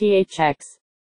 THX